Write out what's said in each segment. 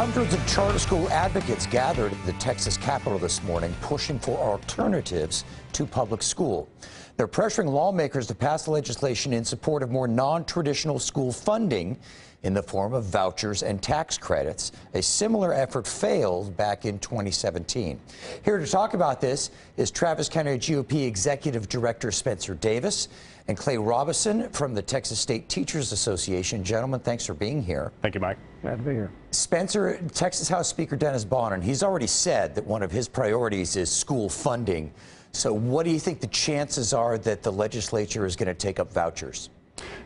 Hundreds of charter school advocates gathered at the Texas Capitol this morning pushing for alternatives to public school. They're pressuring lawmakers to pass legislation in support of more non traditional school funding in the form of vouchers and tax credits. A similar effort failed back in 2017. Here to talk about this is Travis County GOP Executive Director Spencer Davis and Clay Robison from the Texas State Teachers Association. Gentlemen, thanks for being here. Thank you, Mike. Glad to be here. Spencer, Texas House Speaker Dennis Bonnen, he's already said that one of his priorities is school funding. So, what do you think the chances are that the legislature is going to take up vouchers?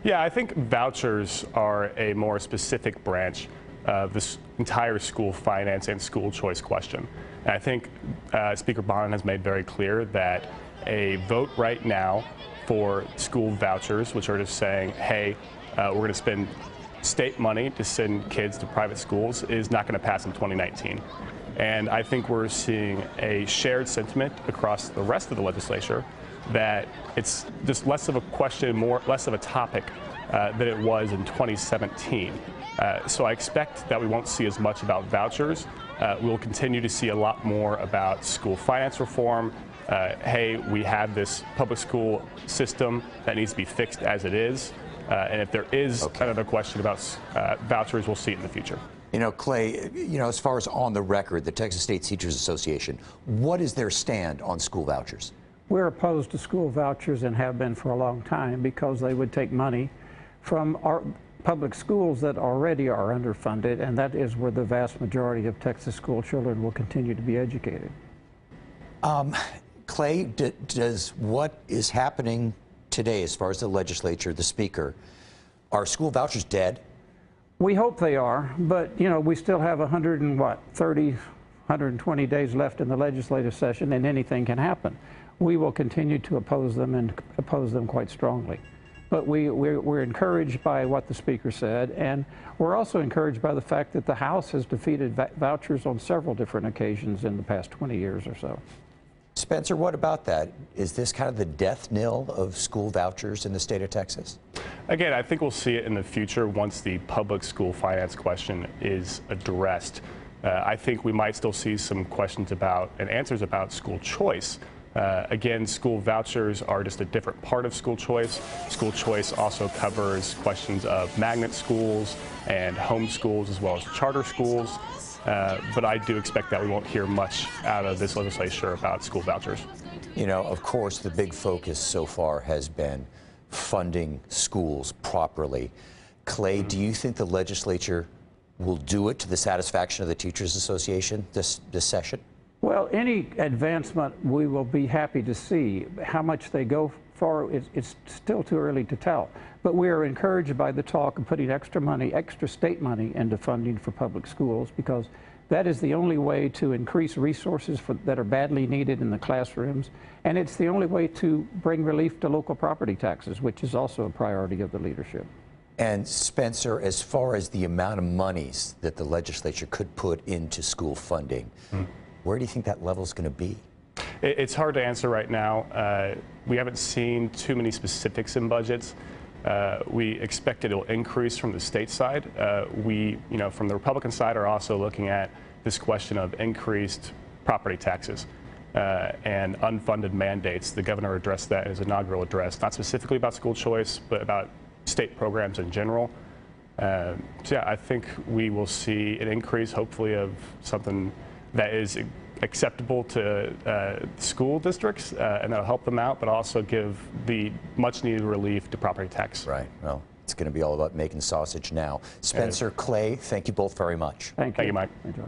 Yeah, I think vouchers are a more specific branch of this entire school finance and school choice question. And I think uh, Speaker Bonnen has made very clear that a vote right now for school vouchers, which are just saying, hey, uh, we're going to spend state money to send kids to private schools, is not going to pass in 2019. And I think we're seeing a shared sentiment across the rest of the legislature that it's just less of a question, more less of a topic uh, than it was in 2017. Uh, so I expect that we won't see as much about vouchers. Uh, we'll continue to see a lot more about school finance reform. Uh, hey, we have this public school system that needs to be fixed as it is. Uh, and if there is okay. another question about uh, vouchers, we'll see it in the future. You know, Clay, you know, as far as on the record, the Texas State Teachers Association, what is their stand on school vouchers? We're opposed to school vouchers and have been for a long time because they would take money from our public schools that already are underfunded, and that is where the vast majority of Texas school children will continue to be educated. Um, Clay, does what is happening today, as far as the legislature, the speaker, are school vouchers dead? We hope they are, but you know we still have 100 and what 30, 120 days left in the legislative session, and anything can happen. We will continue to oppose them and oppose them quite strongly. But we, we're, we're, encouraged by what the speaker said, and we're also encouraged by the fact that the House has defeated vouchers on several different occasions in the past 20 years or so. Spencer, what about that? Is this kind of the death knell of school vouchers in the state of Texas? Again, I think we'll see it in the future once the public school finance question is addressed. Uh, I think we might still see some questions about and answers about school choice. Uh, again, school vouchers are just a different part of school choice. School choice also covers questions of magnet schools and home schools as well as charter schools. Uh, but I do expect that we won't hear much out of this legislature about school vouchers. You know, of course, the big focus so far has been funding schools properly. Clay, do you think the legislature will do it to the satisfaction of the Teachers Association this, this session? Well, any advancement we will be happy to see. How much they go for, it's, it's still too early to tell. But we are encouraged by the talk of putting extra money, extra state money into funding for public schools because that is the only way to increase resources for, that are badly needed in the classrooms. And it's the only way to bring relief to local property taxes, which is also a priority of the leadership. And Spencer, as far as the amount of monies that the legislature could put into school funding, mm. where do you think that level is going to be? It's hard to answer right now. Uh, we haven't seen too many specifics in budgets. Uh, we expect it'll increase from the state side. Uh, we, you know, from the Republican side, are also looking at this question of increased property taxes uh, and unfunded mandates. The governor addressed that in his inaugural address, not specifically about school choice, but about state programs in general. Uh, so yeah, I think we will see an increase, hopefully, of something that is acceptable to uh, school districts, uh, and that'll help them out, but also give the much needed relief to property tax. Right. Well, it's going to be all about making sausage now. Spencer, Clay, thank you both very much. Thank you, thank you Mike. Enjoy.